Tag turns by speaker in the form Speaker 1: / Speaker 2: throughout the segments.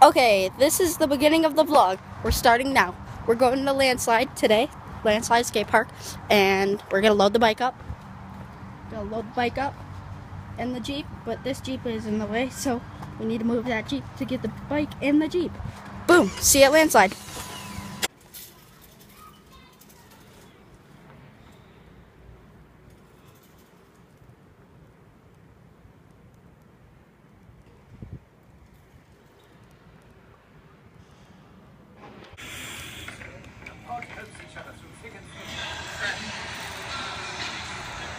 Speaker 1: Okay, this is the beginning of the vlog. We're starting now. We're going to Landslide today, Landslide Skate Park, and we're gonna load the bike up. Gonna load the bike up and the Jeep, but this Jeep is in the way, so we need to move that Jeep to get the bike in the Jeep. Boom, see you at Landslide.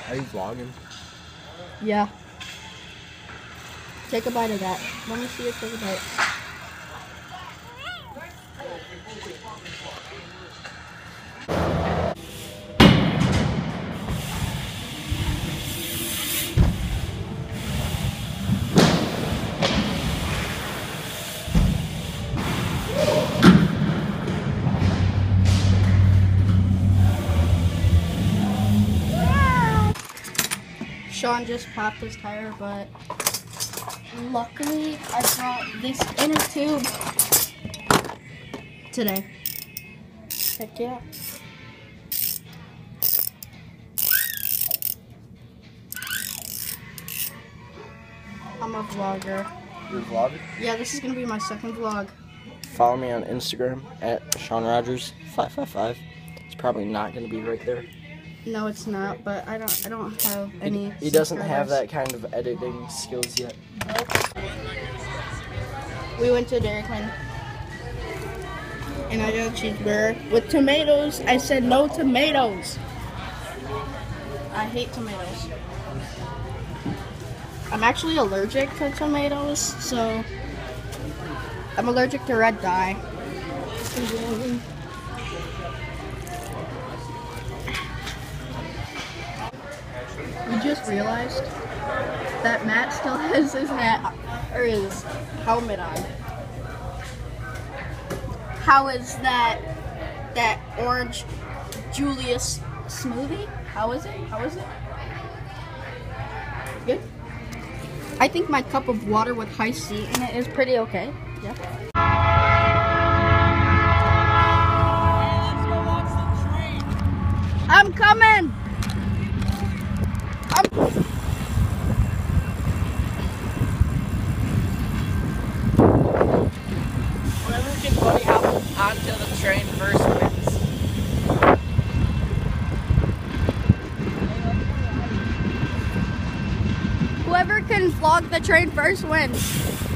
Speaker 2: Are you vlogging?
Speaker 1: Yeah. Take a bite of that. Let me see you take a bite. Sean just popped his tire, but luckily I brought this inner tube today. Heck yeah. I'm a vlogger.
Speaker 2: You're vlogging?
Speaker 1: Yeah, this is gonna be my second vlog.
Speaker 2: Follow me on Instagram at Sean Rogers five five five. It's probably not gonna be right there.
Speaker 1: No, it's not, but I don't I don't have any
Speaker 2: He doesn't have that kind of editing skills yet.
Speaker 1: We went to Dairy Queen. And I got a cheeseburger with tomatoes. I said no tomatoes. I hate tomatoes. I'm actually allergic to tomatoes, so I'm allergic to red dye. We just realized that Matt still has his hat or his helmet on. How is that that orange Julius smoothie? How is it? How is it? Good. I think my cup of water with Hi-C in it is pretty okay. Yep. I'm coming. I'm
Speaker 3: Whoever can buddy hop first wins.
Speaker 1: Whoever can vlog the train first wins.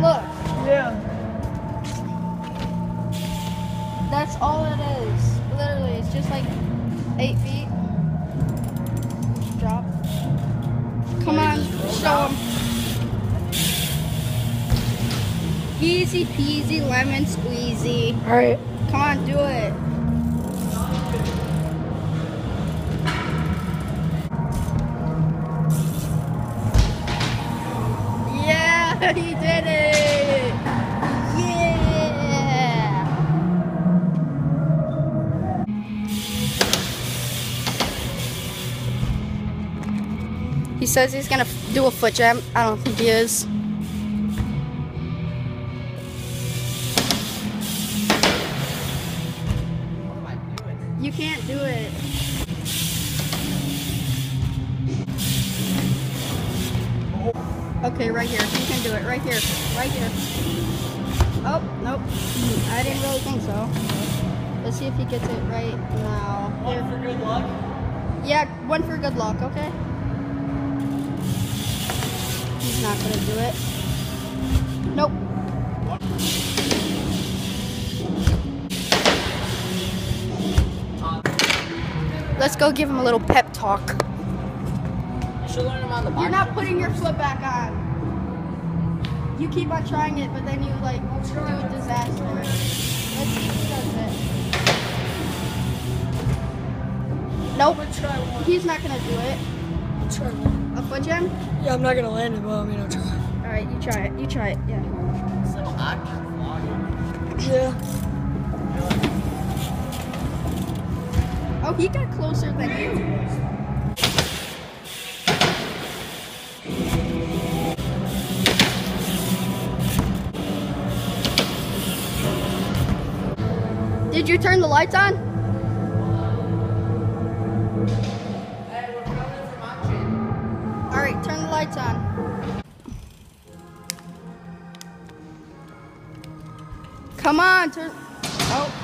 Speaker 1: Look.
Speaker 3: Yeah.
Speaker 1: That's all it is. Literally, it's just like eight feet. Just drop. Come on, show them. Easy peasy lemon squeezy.
Speaker 4: All right.
Speaker 1: Come on, do it. He did it. Yeah. He says he's gonna do a foot jam. I don't think he is. Okay, right here. You can do it. Right here. Right here. Oh, nope. I didn't really think so. Let's see if he gets it right now.
Speaker 3: One for good luck.
Speaker 1: Yeah, one for good luck, okay? He's not gonna do it. Nope. Let's go give him a little pep talk.
Speaker 3: You should learn them on the
Speaker 1: You're not putting your foot back on. You keep on trying it, but then you like do a disaster. Let's see if he does it. Nope. He's not gonna do it.
Speaker 4: Try one.
Speaker 1: A foot jam?
Speaker 4: Yeah, I'm not gonna land it, but I mean, I'll try.
Speaker 1: All right, you try it. You try it. Yeah.
Speaker 3: It's little awkward.
Speaker 4: Yeah.
Speaker 1: Oh, he got closer than you. You turn the lights on? All right, turn the lights on. Come on, turn. Oh,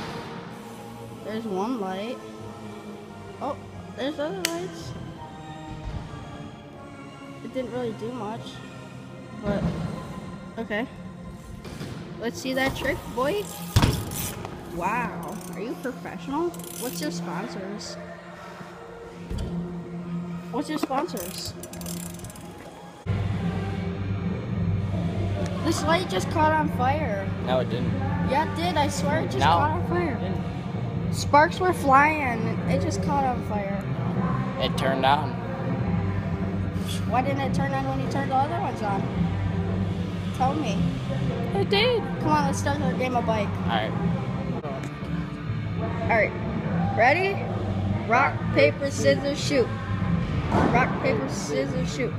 Speaker 1: there's one light. Oh, there's other lights. It didn't really do much, but okay. Let's see that trick, boy. Wow, are you professional? What's your sponsors? What's your sponsors? This light just caught on fire.
Speaker 2: No, it didn't.
Speaker 1: Yeah, it did. I swear it just
Speaker 2: No.
Speaker 1: caught on fire. Sparks were flying. It just caught on fire.
Speaker 2: It turned on.
Speaker 1: Why didn't it turn on when you turned the other ones on? Tell me. It did. Come on, let's start our game of bike.
Speaker 2: Alright.
Speaker 1: All right, ready? Rock, paper, scissors, shoot. Rock, paper, scissors, shoot.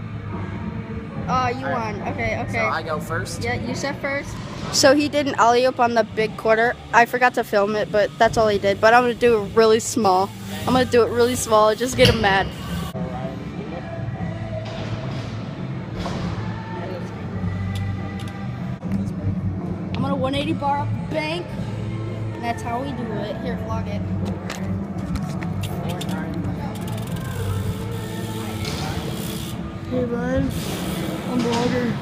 Speaker 1: Oh, you
Speaker 3: right.
Speaker 1: won. Okay, okay.
Speaker 3: So I go first.
Speaker 1: Yeah, you said first. So he did an alley oop on the big quarter. I forgot to film it, but that's all he did. But I'm gonna do it really small. I'm gonna do it really small, just get him mad. I'm gonna 180 bar up the bank. And that's how we do it. Here, vlog it.
Speaker 4: Hey, bud. I'm vlogger.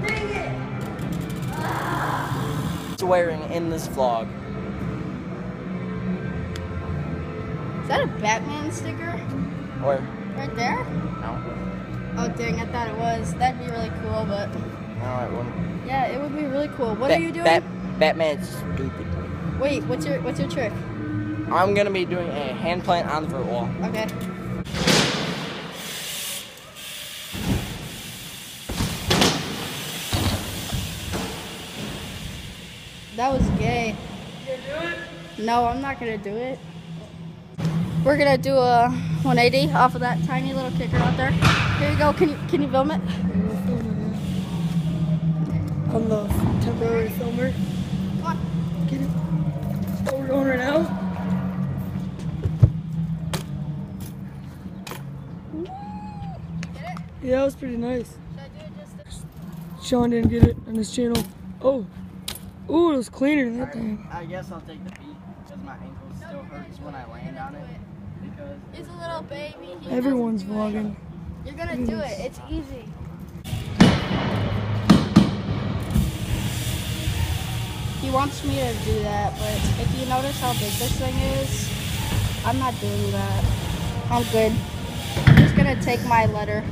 Speaker 4: Bring it!
Speaker 2: Swearing in this vlog.
Speaker 1: That a Batman sticker?
Speaker 2: Or
Speaker 1: Right there?
Speaker 2: no.
Speaker 1: Oh dang, I thought it was. That'd be really cool, but
Speaker 2: No, it wouldn't.
Speaker 1: yeah, it would be really cool. What
Speaker 2: Bat-
Speaker 1: are you doing?
Speaker 2: Bat- Batman's stupid.
Speaker 1: Wait, what's your what's your trick?
Speaker 2: I'm gonna be doing a hand plant on the vert wall.
Speaker 1: Okay. That was gay. You do it? No, I'm not gonna do it. We're gonna do a 180 off of that tiny little kicker out there. Here you go. Can you can you film it?
Speaker 4: I'm the temporary filmer.
Speaker 1: Come on.
Speaker 4: Get it. Oh, we're going right now?
Speaker 1: Get it?
Speaker 4: Yeah, that was pretty nice.
Speaker 1: Should I do it just?
Speaker 4: Sean didn't get it on his channel. Oh. Ooh, it was cleaner than that thing.
Speaker 3: I guess I'll take the beat because my ankle still hurts when I land on it.
Speaker 1: He's a little baby. He
Speaker 4: Everyone's
Speaker 1: it.
Speaker 4: vlogging.
Speaker 1: You're gonna do it. It's easy. He wants me to do that, but if you notice how big this thing is, I'm not doing that. I'm good. I'm just gonna take my letter.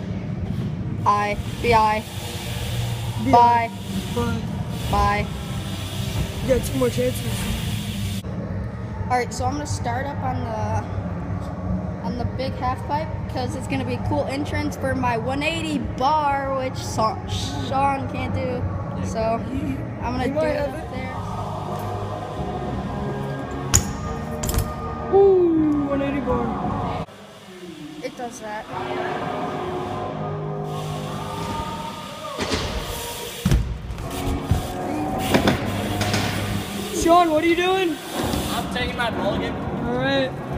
Speaker 1: I. B-I. Bye.
Speaker 4: But
Speaker 1: Bye.
Speaker 4: you got two more chances.
Speaker 1: Alright, so I'm gonna start up on the the big half pipe because it's gonna be a cool entrance for my 180 bar, which Sa- Sean can't do. So I'm gonna
Speaker 4: You
Speaker 1: do it
Speaker 4: have
Speaker 1: up there.
Speaker 4: Ooh, 180 bar.
Speaker 1: It does that.
Speaker 4: Sean, what are you doing?
Speaker 3: I'm taking my mulligan.
Speaker 4: All right.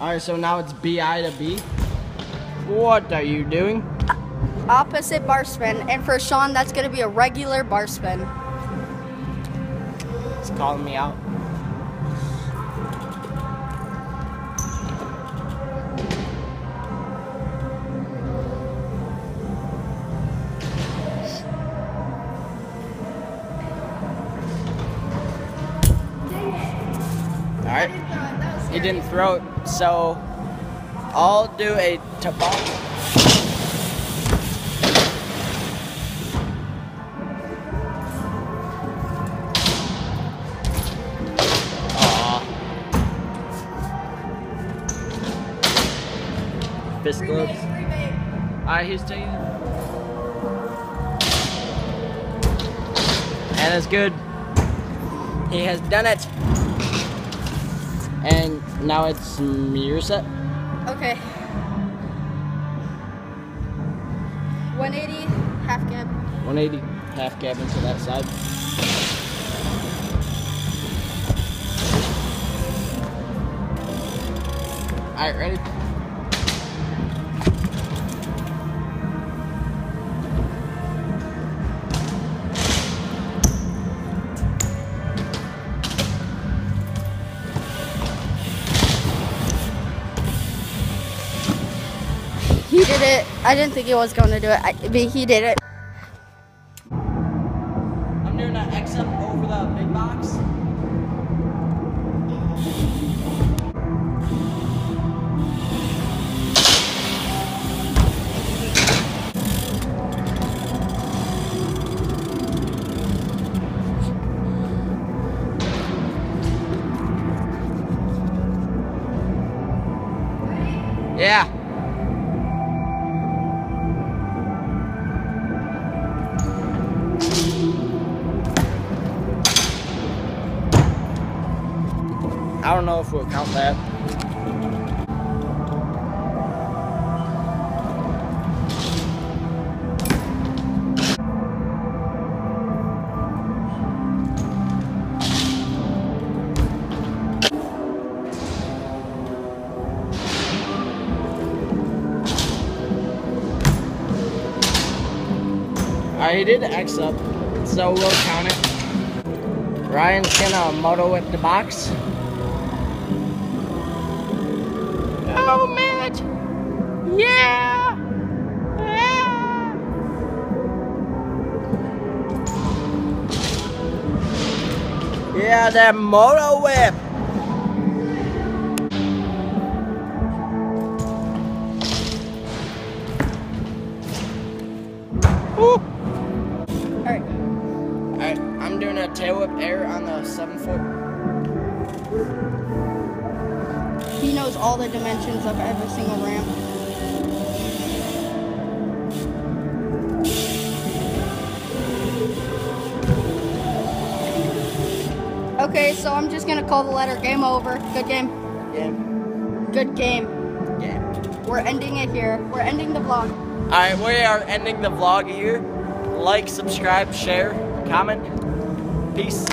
Speaker 2: Alright, so now it's BI to B. What are you doing?
Speaker 1: Opposite bar spin, and for Sean, that's gonna be a regular bar spin.
Speaker 2: He's calling me out. Alright. He didn't throw it, so I'll do a toboggan. Fist gloves. Alright, he's taking it. And it's good. He has done it. And now it's your set.
Speaker 1: Okay. 180 half cab.
Speaker 2: 180 half cab into that side. Alright, ready?
Speaker 1: Did it. I didn't think he was going to do it, but he did it.
Speaker 2: Know if we'll count that. I did X up, so we'll count it. Ryan's gonna moto with the box. Yeah, that moto whip!
Speaker 1: Alright.
Speaker 2: Alright, I'm doing a tail whip air on the seven foot.
Speaker 1: He knows all the dimensions of every single ramp. Okay, so I'm just gonna call the letter game over. Good game.
Speaker 2: Game.
Speaker 1: Good game.
Speaker 2: Game.
Speaker 1: We're ending it here. We're ending the vlog.
Speaker 2: Alright, we are ending the vlog here. Like, subscribe, share, comment. Peace.